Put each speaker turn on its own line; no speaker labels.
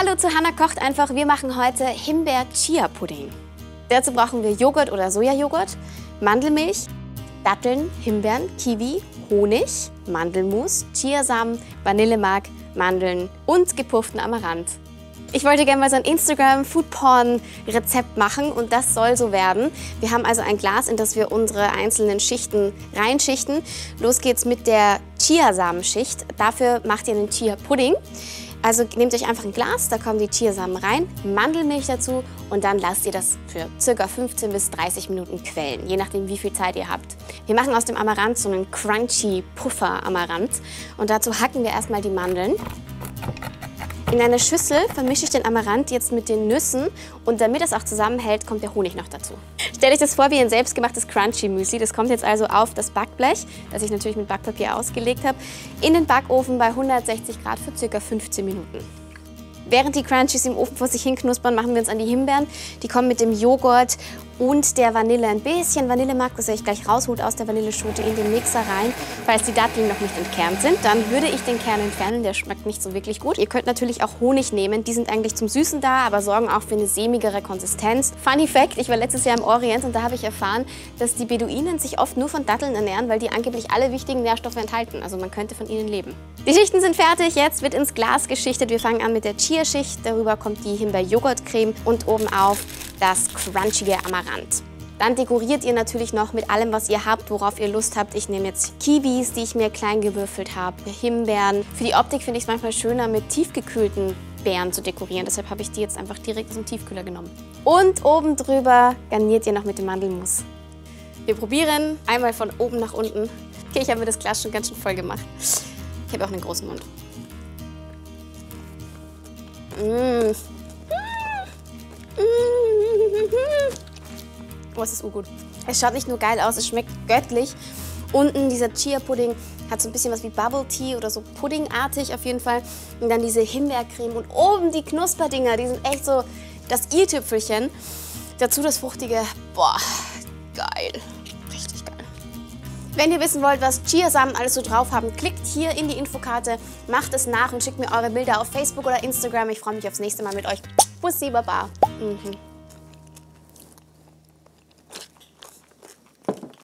Hallo zu Hanna kocht einfach. Wir machen heute Himbeer-Chia-Pudding. Dazu brauchen wir Joghurt oder Sojajoghurt, Mandelmilch, Datteln, Himbeeren, Kiwi, Honig, Mandelmus, Chiasamen, Vanillemark, Mandeln und gepufften Amaranth. Ich wollte gerne mal so ein Instagram Foodporn Rezept machen und das soll so werden. Wir haben also ein Glas, in das wir unsere einzelnen Schichten reinschichten. Los geht's mit der Chiasamenschicht. Dafür macht ihr einen Chia Pudding. Also nehmt euch einfach ein Glas, da kommen die Chiasamen rein, Mandelmilch dazu und dann lasst ihr das für ca. 15 bis 30 Minuten quellen, je nachdem wie viel Zeit ihr habt. Wir machen aus dem Amaranth so einen crunchy Puffer Amaranth und dazu hacken wir erstmal die Mandeln. In einer Schüssel vermische ich den Amaranth jetzt mit den Nüssen und damit es auch zusammenhält, kommt der Honig noch dazu. Stellt euch das vor wie ein selbstgemachtes Crunchy Müsli. Das kommt jetzt also auf das Backblech, das ich natürlich mit Backpapier ausgelegt habe, in den Backofen bei 160 Grad für ca. 15 Minuten. Während die Crunchies im Ofen vor sich hin knuspern, machen wir uns an die Himbeeren. Die kommen mit dem Joghurt und der Vanille, ein bisschen Vanillemark, das ich gleich rausholt aus der Vanilleschote, in den Mixer rein. Falls die Datteln noch nicht entkernt sind, dann würde ich den Kern entfernen, der schmeckt nicht so wirklich gut. Ihr könnt natürlich auch Honig nehmen, die sind eigentlich zum Süßen da, aber sorgen auch für eine sämigere Konsistenz. Funny Fact, ich war letztes Jahr im Orient und da habe ich erfahren, dass die Beduinen sich oft nur von Datteln ernähren, weil die angeblich alle wichtigen Nährstoffe enthalten. Also man könnte von ihnen leben. Die Schichten sind fertig, jetzt wird ins Glas geschichtet. Wir fangen an mit der Chia-Schicht, darüber kommt die Himbeer-Joghurt-Creme und oben auf das crunchige Amaranth. Dann dekoriert ihr natürlich noch mit allem, was ihr habt, worauf ihr Lust habt. Ich nehme jetzt Kiwis, die ich mir klein gewürfelt habe, Himbeeren. Für die Optik finde ich es manchmal schöner, mit tiefgekühlten Beeren zu dekorieren. Deshalb habe ich die jetzt einfach direkt aus dem Tiefkühler genommen. Und oben drüber garniert ihr noch mit dem Mandelmus. Wir probieren einmal von oben nach unten. Okay, ich habe mir das Glas schon ganz schön voll gemacht. Ich habe auch einen großen Mund. Mmh. Oh, es ist urgut. Es schaut nicht nur geil aus, es schmeckt göttlich. Unten dieser Chia-Pudding hat so ein bisschen was wie Bubble Tea oder so puddingartig auf jeden Fall. Und dann diese Himbeercreme und oben die Knusperdinger, die sind echt so das i-Tüpfelchen. Dazu das fruchtige, boah, geil. Wenn ihr wissen wollt, was Chiasamen alles so drauf haben, klickt hier in die Infokarte, macht es nach und schickt mir eure Bilder auf Facebook oder Instagram. Ich freue mich aufs nächste Mal mit euch. Bussi, Baba. Mhm.